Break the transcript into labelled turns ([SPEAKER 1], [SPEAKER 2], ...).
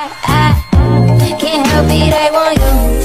[SPEAKER 1] I, I can't help it, I want you.